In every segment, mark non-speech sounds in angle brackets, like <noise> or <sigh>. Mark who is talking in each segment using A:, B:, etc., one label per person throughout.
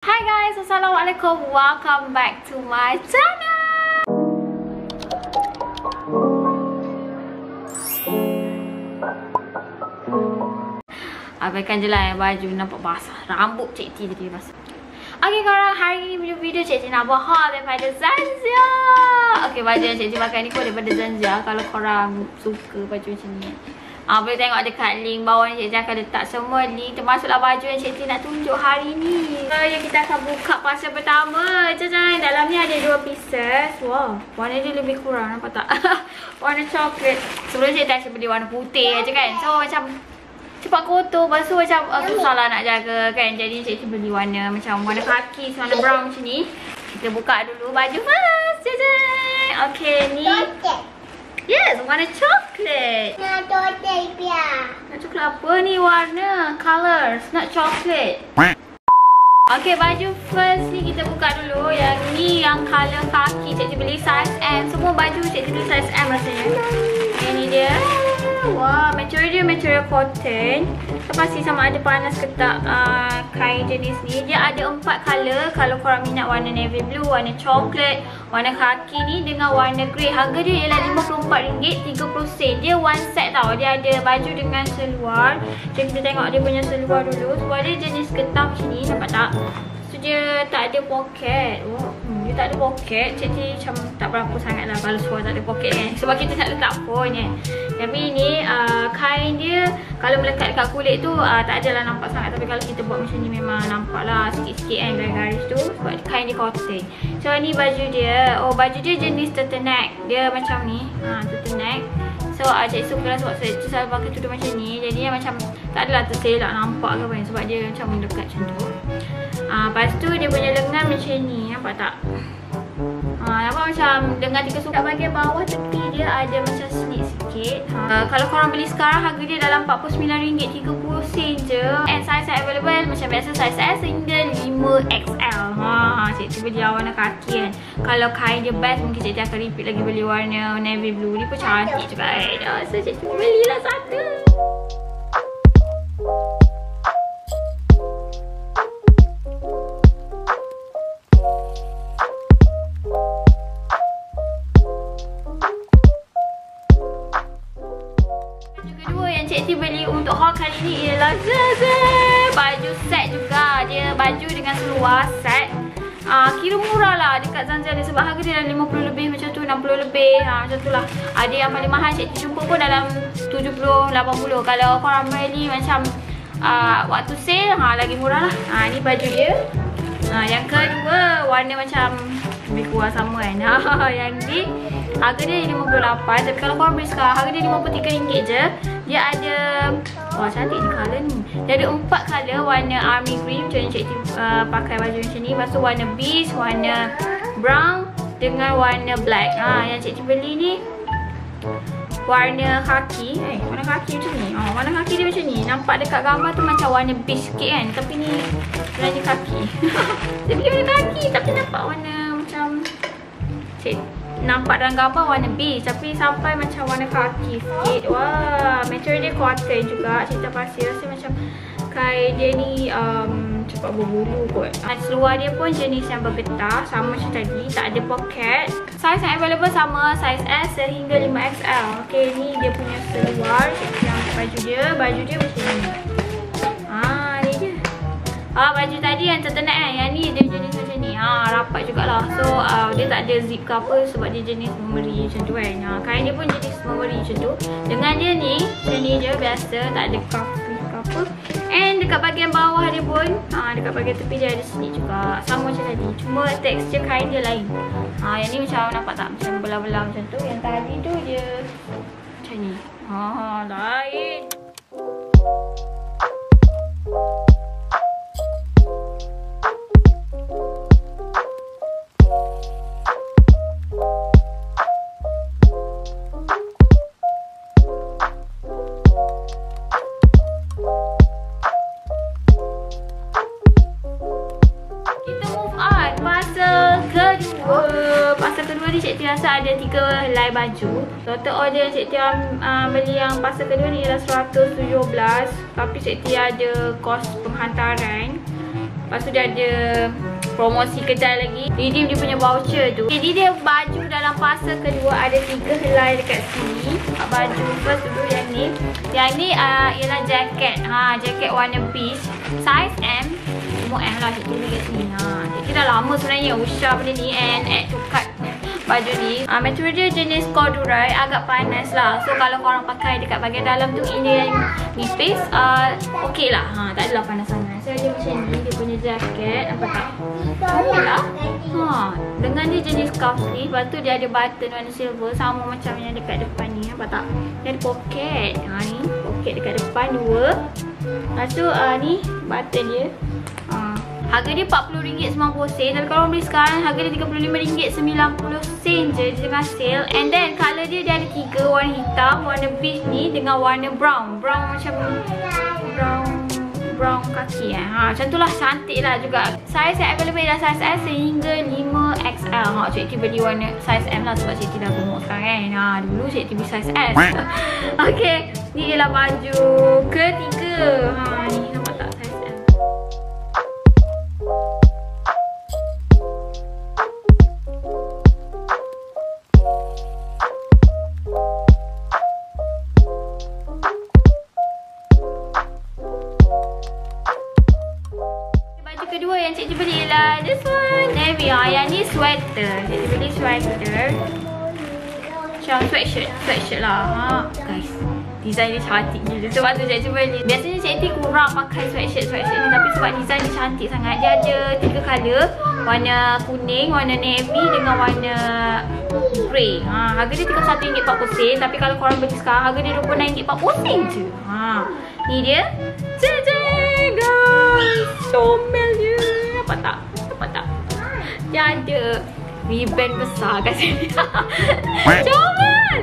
A: Hi guys, Assalamualaikum. Welcome back to my channel. Abaikan je lah yang baju nampak basah. Rambut Cik T jadi basah. Okay korang, hari ni video, video Cik T nak buat haul daripada Zanzia. Okay, baju yang Cik T pakai ni pun daripada Zanzia. Kalau korang suka baju macam ni. Ah, boleh tengok dekat link bawah ni Cik T akan letak semua link. Termasuklah baju yang Cik T nak tunjuk hari ni. So, yang kita akan buka pasal pertama. Cacan, dalam ni ada dua pieces. Wow, warna dia lebih kurang. Nampak tak? <laughs> warna coklat. Sebelum Cik T asyik beli warna putih je kan. So, macam cepat kotor lepas tu macam uh, susah lah nak jaga kan jadi cikgu beli warna macam warna kaki warna brown macam ni kita buka dulu baju first jajan ok ni yes warna coklat
B: Nak coklat pia.
A: nak coklat apa ni warna? Colors nak coklat ok baju first ni kita buka dulu. Yang ni yang color kaki cikgu beli size M. Semua baju cikgu beli size M rasanya. Ini dia Wah, material dia material cotton. Kita pasti sama ada panas ke tak uh, kain jenis ni. Dia ada empat color. Kalau korang minat warna navy blue, warna coklat, warna kaki ni dengan warna grey. Harga dia ialah RM54.30 Dia one set tau. Dia ada baju dengan seluar. Jom kita tengok dia punya seluar dulu. Seluar dia jenis getah macam ni. Nampak tak? So, dia tak ada poket. Oh, dia tak ada poket. Jadi macam tak berapa sangat lah kalau seluar tak ada poket kan. Sebab kita tak letak pun kan. Tapi ni uh, kain dia kalau melekat dekat kulit tu uh, tak adalah nampak sangat tapi kalau kita buat macam ni memang nampak lah sikit-sikit kan garis-garis tu sebab kain dia cotton. So ni baju dia. Oh baju dia jenis turtleneck. Dia macam ni. Ha turtleneck. So uh, cik suka lah sebab saya selalu pakai tudung macam ni. Jadi dia macam tak adalah terselak nampak ke apa sebab dia macam mendekat macam tu. Uh, lepas tu dia punya lengan macam ni. Nampak tak? Ha, nampak macam dengan tiga sukat bahagian bawah tepi dia ada macam slit sikit. Ha, kalau korang beli sekarang harga dia dalam RM49.30 je. And size available macam biasa size S hingga 5XL. Ha, cik tu beli warna kaki kan. Kalau kain dia best mungkin cik tu akan repeat lagi beli warna navy blue. Ni pun cantik juga eh. So cik tu belilah satu. T beli untuk haul kali ni ialah Zaza. Baju set juga. Dia baju dengan seluar set. Uh, Kira murah lah dekat Zanzibar ni Sebab harga dia dalam 50 lebih macam tu 60 lebih. Ha, Macam tu lah. Ada yang paling mahal Cik jumpa pun dalam 70-80 Kalau korang beli macam uh, Waktu sale ha, lagi murah lah. Ha, Ni baju dia. Ha, Yang kedua warna macam Lebih kurang sama kan. Ha, <laughs> Yang ni Harga dia RM58 Tapi kalau korang beli sekarang Harga dia RM53 je Dia ada Wah cantik ni colour ni. Dia ada empat colour. Warna army green Macam Cik Tim uh, pakai baju macam ni. Lepas tu warna beige Warna brown Dengan warna black. Ha, Yang Cik Tim beli ni Warna kaki eh, Warna kaki macam ni. Oh, Warna kaki dia macam ni. Nampak dekat gambar tu macam warna beige sikit kan. Tapi ni Sebenarnya kaki <laughs> Dia beli warna kaki Tapi nampak warna macam Cik nampak dalam gambar warna beige tapi sampai macam warna kaki sikit. Wah, material dia cotton juga. Cerita pasir rasa macam kain dia ni um, cepat berbulu kot. Dan seluar dia pun jenis yang bergetah sama macam tadi, tak ada poket. Size yang available sama size S sehingga 5XL. Okay, ni dia punya seluar. Yang baju dia, baju dia macam ni. Ah, baju tadi yang tertenak kan. Yang ni dia jenis macam ni. Ha, rapat jugalah. So, uh, dia tak ada zip ke apa sebab dia jenis memory macam tu kan. Ha, kain dia pun jenis memory macam tu. Dengan dia ni, macam ni je biasa. Tak ada cuff ke apa. And dekat bahagian bawah dia pun, ha, dekat bahagian tepi dia ada slit juga. Sama macam tadi. Cuma tekstur kain dia lain. Ha, yang ni macam nampak tak? Macam belah-belah macam tu. Yang tadi tu dia macam ni. Ha, lain. pasal helai baju Total order yang Cik Tia uh, beli yang pasal kedua ni ialah 117 Tapi Cik Tia ada kos penghantaran Lepas tu dia ada promosi kedai lagi. Redeem dia punya voucher tu. Jadi dia baju dalam fasa kedua ada tiga helai dekat sini. Baju first dulu yang ni. Yang ni uh, ialah jaket. Ha, jaket warna beige. Size M. Semua M lah cikgu dekat sini. Ha, cikgu dah lama sebenarnya usah benda ni and add to cart baju ni. Uh, Material dia jenis corduroy Agak panas lah. So kalau korang pakai dekat bahagian dalam tu Ini yang nipis uh, Okay lah. Ha, Tak adalah panas sangat. So dia macam ni Dia punya jaket. Nampak tak? Okay lah ha, Dengan dia jenis cuff sleeve Lepas tu dia ada button warna silver Sama macam yang dekat depan ni. Nampak tak? Dia ada pocket ha, ni Pocket dekat depan dua. Lepas tu uh, ni Button dia Harga dia RM40.90 Tapi kalau beli sekarang Harga dia RM35.90 je Dia tengah sale. And then colour dia Dia ada tiga. Warna hitam Warna beige ni Dengan warna brown. Brown macam Brown Brown kaki eh. Ha, Macam tu lah. Cantik lah juga. Size yang available Ialah size S Sehingga 5XL ha, Cik T beli warna Size M lah Sebab Cik T dah gemuk sekarang kan? Ha, Dulu Cik T beli size S. <laughs> Okay Ni ialah baju Ketiga. Ha, Ni nampak tak sweater. Jadi beli sweater. Macam sweatshirt. Sweatshirt lah. Ha. Guys. Design dia cantik gila. Sebab tu cuba ni. Biasanya Cik T kurang pakai sweatshirt sweatshirt ni. Tapi sebab design dia cantik sangat. Dia ada tiga colour. Warna kuning, warna navy dengan warna grey. Ha, harga dia RM31.40 Tapi kalau korang beli sekarang, harga dia RM29.40 je. Ha, ni dia. Guys. Comel je. Nampak tak? Nampak tak? Dia ada ribbon besar kat sini. <laughs> Comel!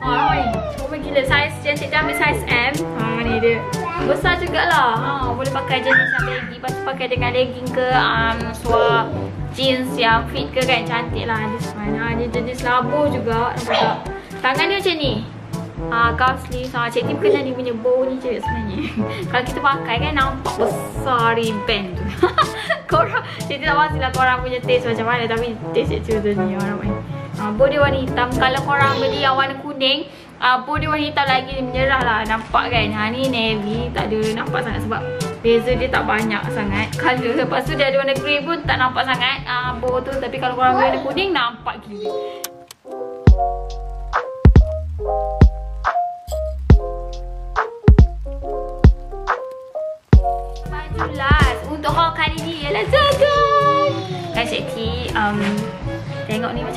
A: Hai, comel gila. Saiz cantik dia ambil saiz M. Ha, ni dia. Besar jugalah. Ha, boleh pakai jenis yang baggy. Lepas tu pakai dengan legging ke um, suar jeans yang fit ke kan. Cantik lah. This. Ha, dia jenis labuh juga. Nampak tak? Tangan dia macam ni. Ha, cuff sleeve. Ha, Cik Tim kenal dia punya bow ni je sebenarnya. <laughs> Kalau kita pakai kan nampak besar ribbon tu. <laughs> korang Cik tak pastilah korang punya taste macam mana Tapi taste Cik tu ni orang main. Uh, Bow dia warna hitam. Kalau korang beli yang warna kuning uh, Bow dia warna hitam lagi menyerah lah. Nampak kan? Ha, Ni navy Tak ada nampak sangat sebab Beza dia tak banyak sangat. <laughs> Color Lepas tu dia ada warna grey pun Tak nampak sangat. Uh, Bow tu Tapi kalau korang warna kuning Nampak gila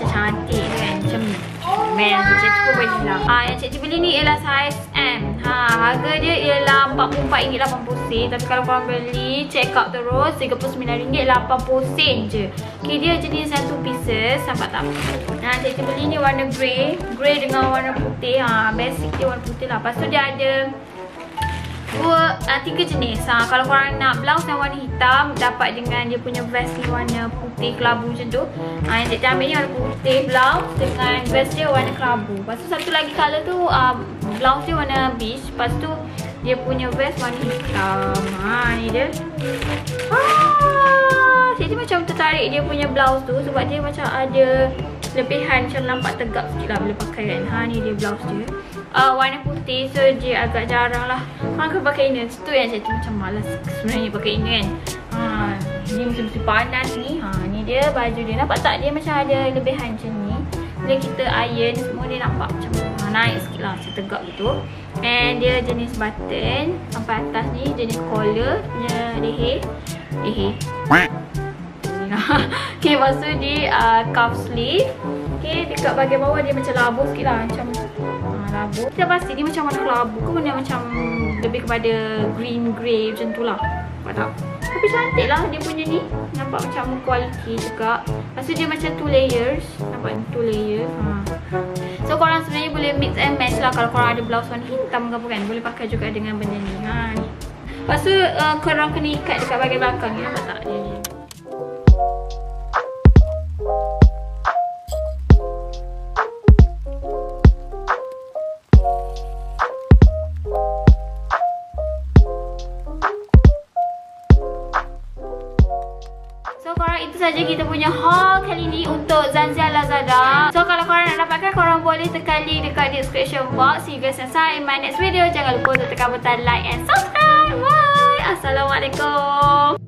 A: cantik kan. Macam Mel tu Cik T pun beli lah. Ha, yang Cik T beli ni ialah saiz M. Ha, harga dia ialah RM44.80. Tapi kalau korang beli, check out terus. RM39.80 je. Okay, dia jenis satu pieces. Nampak tak? Nah, Cik T beli ni warna grey. Grey dengan warna putih. Ha, basic dia warna putih lah. Lepas tu dia ada dua uh, tiga jenis. Ha, kalau korang nak blouse yang warna hitam dapat dengan dia punya vest ni warna putih kelabu macam tu. Ha, yang cikgu ambil ni warna putih blouse dengan vest dia warna kelabu. Lepas tu satu lagi colour tu uh, blouse dia warna beige. Lepas tu dia punya vest warna hitam. Ha, ni dia. Ha, cikgu macam tertarik dia punya blouse tu sebab dia macam ada lebihan macam nampak tegak sikit lah bila pakai kan. Ha, ni dia blouse dia. Uh, warna putih so dia agak jarang lah. Korang akan pakai ini Itu yang saya tu macam malas sebenarnya pakai ini kan. Ha, Ni musim panas ni. Ha, Ni dia baju dia. Nampak tak? Dia macam ada lebihan macam ni. Bila kita iron semua dia nampak macam ha, naik sikit lah. Macam tegak gitu And dia jenis button. Sampai atas ni jenis collar. Punya leher Leher <laughs> Okay lepas tu dia uh, cuff sleeve. Okay dekat bahagian bawah dia macam labu sikit lah Macam labu. Kita pasti dia macam warna labu ke warna macam lebih kepada green grey macam tu lah. Nampak tak? Tapi cantik lah dia punya ni. Nampak macam quality juga. Lepas tu dia macam two layers. Nampak ni? Two layers ha. So korang sebenarnya boleh mix and match lah Kalau korang ada blouse warna hitam ke apa kan. Boleh pakai juga dengan benda ni ha. Lepas tu uh, korang kena ikat dekat bahagian belakang ni. Nampak tak? Dia ni korang itu saja kita punya haul kali ni untuk Zanzia Lazada. So kalau korang nak dapatkan korang boleh tekan link dekat description box. See you guys next time in my next video. Jangan lupa untuk tekan butang like and subscribe. Bye. Assalamualaikum.